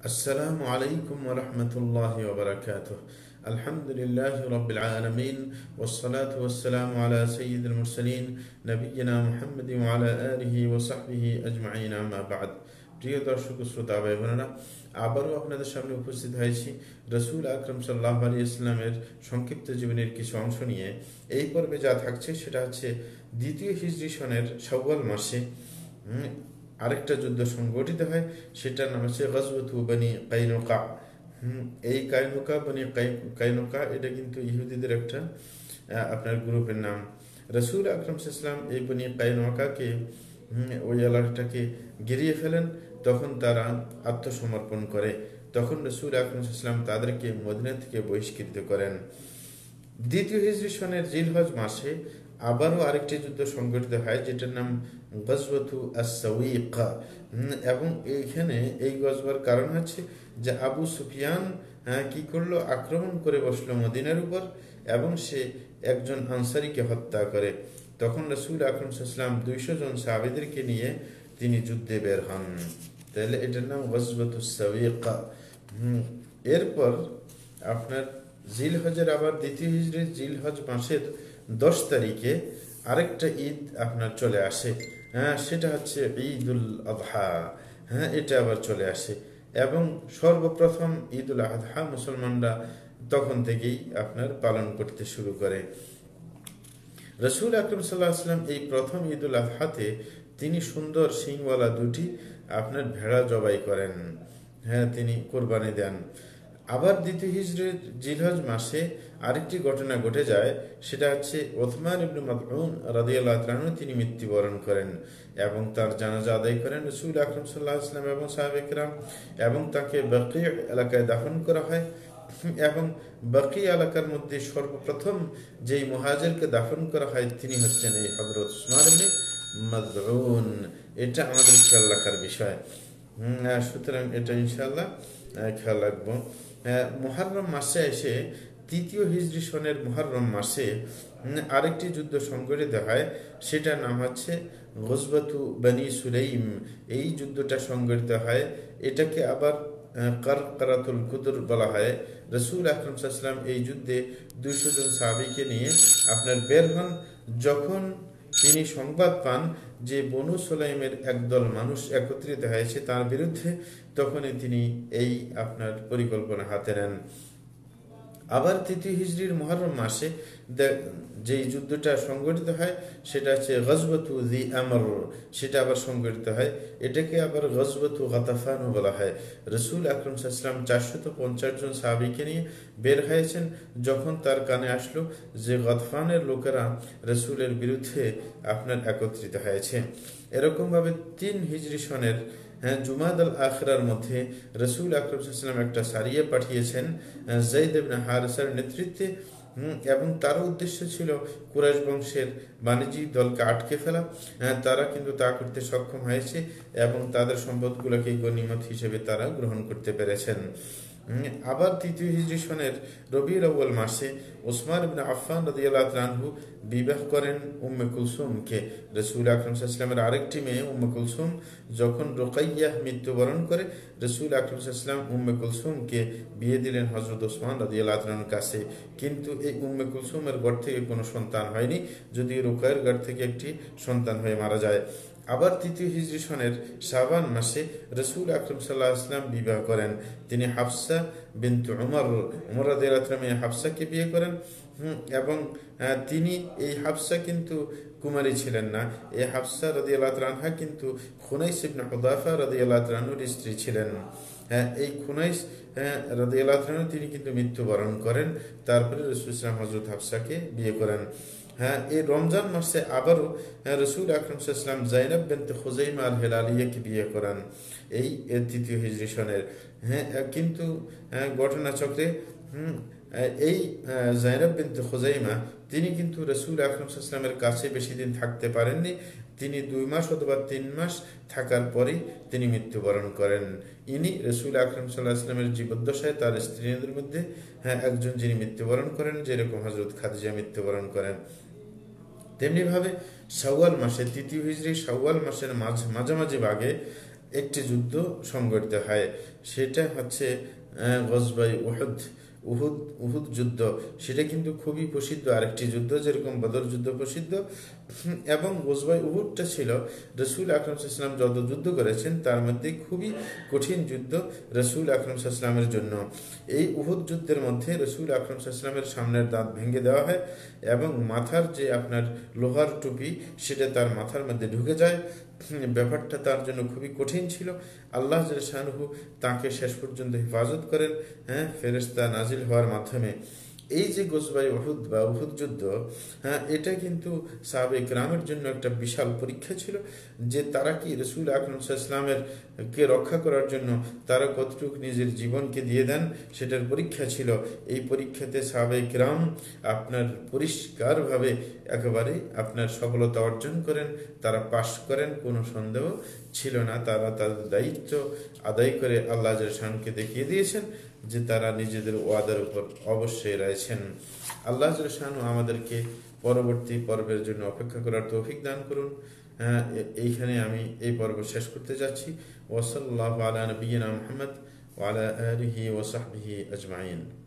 আসসালামু আলাইকুম রহমতুল্লাহ ওবরাকাত আলহামদুলিল্লাহ রবিল আলমিন ওসলাত ওসালাম আলা সঈদ মুরসলিন নবীনা মোহাম্মদ আলা আলহি ওসাহি আজমাইন আমাবাদ প্রিয় দর্শক শ্রোতা ভাই বোনেরা আবারও আপনাদের সামনে উপস্থিত হয়েছি রসুল আকরম সাল্লাহ আলী ইসলামের সংক্ষিপ্ত জীবনের কিছু অংশ নিয়ে। এই পর্বে যা থাকছে সেটা হচ্ছে দ্বিতীয় হিজরি সনের সব্বাল মাসে আরেকটা যুদ্ধ সংগঠিত হয়, সেটার নাম হচ্ছে গজবতু বনি কাইনুকা। এই কাইনুকা, বনি কাইনুকা, এটা কিন্তু ইহুদিদের একটা আপনার গ্রুপের নাম। রসুল আকরম ইসলাম এই বনি কাইনুকাকে ওই এলাকাটাকে গিরিয়ে ফেলেন, তখন তারা আত্মসমর্পণ করে। তখন রসুল আকরম ইসলাম তাদেরকে মদিনা থেকে বহিষ্কৃত করেন। দ্বিতীয় হিজরি সনের জিলহজ মাসে আবারও আরেকটি যুদ্ধ সংগঠিত হয়, যেটার নাম গজবতু আসাউইকা এবং এইখানে এই গজবার কারণ হচ্ছে যে আবু সুফিয়ান কি করল? আক্রমণ করে বসল মদিনার উপর এবং সে একজন আনসারিকে হত্যা করে। তখন রসুল আকরম ইসলাম দুইশো জন সাহাবিদেরকে নিয়ে তিনি যুদ্ধে বের হন। তাহলে এটার নাম গজবতু সাউইকা এরপর আপনার জিল হজের আবার দ্বিতীয় হিজড়ির জিল হজ মাসের দশ তারিখে আরেকটা ঈদ আপনার চলে আসে। হ্যাঁ সেটা হচ্ছে ঈদুল আবহা হ্যাঁ এটা আবার চলে আসে। এবং সর্বপ্রথম ঈদুল আধহা মুসলমানরা তখন থেকেই আপনার পালন করতে শুরু করে। রসুল আকরম সাল্লাহ আসলাম এই প্রথম ঈদুল আজহাতে তিনি সুন্দর সিংওয়ালা দুটি আপনার ভেড়া জবাই করেন। হ্যাঁ তিনি কোরবানি দেন। আবার দ্বিতীয় হিজরের জিলহজ মাসে আরেকটি ঘটনা ঘটে যায়, সেটা হচ্ছে ওথমান ইবনু মাদউন রাদিয়াল্লাহ তিনি মৃত্যুবরণ করেন এবং তার জানাজা আদায় করেন রসুল আকরম সাল্লাহ আসলাম এবং সাহাবেকরাম এবং তাকে বাকি এলাকায় দাফন করা হয়। এবং বাকি এলাকার মধ্যে সর্বপ্রথম যেই মহাজেরকে দাফন করা হয় তিনি হচ্ছেন এই হজরত উসমান ইবনে মাদউন। এটা আমাদের খেয়াল রাখার বিষয়। সুতরাং এটা ইনশাল্লাহ খেয়াল রাখব। মহারম মাসে এসে তৃতীয় হিজরি সনের মহারম মাসে আরেকটি যুদ্ধ সংগঠিত হয়। সেটার নাম হচ্ছে গজবাতু বানি সুলাইম। এই যুদ্ধটা সংগঠিত হয়। এটাকে আবার কারাতুল কুদুর বলা হয়। রসুল আকরম সাল্লাম এই যুদ্ধে দুইশো জন সাহাবিকে নিয়ে আপনার বের হন। যখন তিনি সংবাদ পান যে বনু সোলাইমের একদল মানুষ একত্রিত হয়েছে তার বিরুদ্ধে, তখনই তিনি এই আপনার পরিকল্পনা হাতে নেন। আবার তৃতীয় হিজড়ির মহরম মাসে যেই যুদ্ধটা সংগঠিত হয়, সেটা হচ্ছে গজবতু দি আমর। সেটা আবার সংগঠিত হয়। এটাকে আবার গজবতু গাতাফানও বলা হয়। রসুল আকরম সাহসালাম চারশত পঞ্চাশ জন সাহাবিকে নিয়ে বের হয়েছেন। যখন তার কানে আসলো যে গতফানের লোকেরা রসুলের বিরুদ্ধে আপনার একত্রিত হয়েছে। এরকমভাবে তিন হিজড়ি সনের হ্যাঁ জুমাদ আল আখরার মধ্যে রসুল আকরম সাহসালাম একটা সারিয়ে পাঠিয়েছেন জৈদ হারসার নেতৃত্বে এবং তার উদ্দেশ্য ছিল কুরাইশ বংশের বাণিজ্যিক দলকে আটকে ফেলা। তারা কিন্তু তা করতে সক্ষম হয়েছে এবং তাদের সম্পদগুলোকে গণিমত হিসেবে তারা গ্রহণ করতে পেরেছেন। আবার তৃতীয় হিজরি সনের রবির আউ্ল মাসে ওসমান ইবনে আফফান রাদিয়াল্লাহু বিবাহ করেন উম্মে কুলসুমকে। রসুল আকরম সাল্লামের আরেকটি মেয়ে উম্মে কুলসুম, যখন রোকাইয়াহ মৃত্যুবরণ করে, রসুল আকরম সাল্লাম উম্মে কুলসুমকে বিয়ে দিলেন হজরত ওসমান রাদিয়াল্লাহর কাছে। কিন্তু এই উম্মে কুলসুমের ঘর থেকে কোনো সন্তান হয়নি যদি রোকায়ের ঘর থেকে একটি সন্তান হয়ে মারা যায়। আবার তৃতীয় হিজরি সনের শাবান মাসে রসুল আকরম সাল্লাহ আসলাম বিবাহ করেন। তিনি হাফসা বিন্তু উমর উমর রাদিয়ালামে হাফসাকে বিয়ে করেন। এবং তিনি এই হাফসা কিন্তু কুমারী ছিলেন না। এই হাফসা রদি আল্লাহ রানহা কিন্তু খুনাইস ইবনে হুদাফা রদি আল্লাহ রানুর স্ত্রী ছিলেন। হ্যাঁ এই খুনাইস রদি আল্লাহ তিনি কিন্তু মৃত্যুবরণ করেন। তারপরে রসুল ইসলাম হজরত হাফসাকে বিয়ে করেন। হ্যাঁ এই রমজান মাসে আবারও রসুল আকরম সাল্লাম জাইনাব বেনতে খুজাইমা আল হেলালিয়াকে বিয়ে করান। এই তৃতীয় হিজরি সনের। হ্যাঁ কিন্তু ঘটনাচক্রে হুম। এই জাইনাব বিনতে খুজাইমা, তিনি কিন্তু রসুল আকরম সাল্লামের কাছে বেশি দিন থাকতে পারেননি। তিনি দুই মাস অথবা তিন মাস থাকার পরেই তিনি মৃত্যুবরণ করেন। ইনি রসুল আকরম সাল্লাহ আসলামের জীবদ্দশায় তার স্ত্রীদের মধ্যে হ্যাঁ একজন যিনি মৃত্যুবরণ করেন, যেরকম হজরত খাদিজা মৃত্যুবরণ করেন। তেমনিভাবে শাওয়াল মাসে তৃতীয় হিজড়ি শাওয়াল মাসের মাঝ, মাঝামাঝি ভাগে একটি যুদ্ধ সংগঠিত হয়। সেটা হচ্ছে গজবাই উহুদ। উহুদ উহুদ যুদ্ধ সেটা কিন্তু খুবই প্রসিদ্ধ। আরেকটি যুদ্ধ যেরকম বদর যুদ্ধ প্রসিদ্ধ এবং গোজবাই উহুদটা ছিল, রসুল আকরম সাল্লাম যত যুদ্ধ করেছেন, তার মধ্যে খুবই কঠিন যুদ্ধ রসুল আকরম সাল্লামের জন্য। এই উহুদ যুদ্ধের মধ্যে রসুল আকরম সাল্লামের সামনের দাঁত ভেঙে দেওয়া হয় এবং মাথার যে আপনার লোহার টুপি, সেটা তার মাথার মধ্যে ঢুকে যায়। ব্যাপারটা তার জন্য খুবই কঠিন ছিল। আল্লাহ শাহরুহু তাকে শেষ পর্যন্ত হেফাজত করেন হ্যাঁ ফেরেস্তা নাজিল হওয়ার মাধ্যমে। এই যে গোসবাই উহুদ বা উহুদ যুদ্ধ হ্যাঁ এটা কিন্তু সাবেক গ্রামের জন্য একটা বিশাল পরীক্ষা ছিল যে তারা কি রসুল আকরম ইসলামের কে রক্ষা করার জন্য তারা কতটুকু নিজের জীবনকে দিয়ে দেন, সেটার পরীক্ষা ছিল। এই পরীক্ষাতে সাবেক গ্রাম আপনার পরিষ্কারভাবে একেবারে আপনার সফলতা অর্জন করেন, তারা পাশ করেন, কোনো সন্দেহ ছিল না, তারা তাদের দায়িত্ব আদায় করে আল্লাহ শানকে দেখিয়ে দিয়েছেন। যে তারা নিজেদের ওয়াদার উপর অবশ্যই রয়েছেন। আল্লাহ শাহানু আমাদেরকে পরবর্তী পর্বের জন্য অপেক্ষা করার তৌফিক দান করুন। হ্যাঁ এইখানে আমি এই পর্ব শেষ করতে যাচ্ছি। ওসল্লাহ আলা নবীনা মোহাম্মদ ওয়ালা আলহি ওসাহি আজমাইন।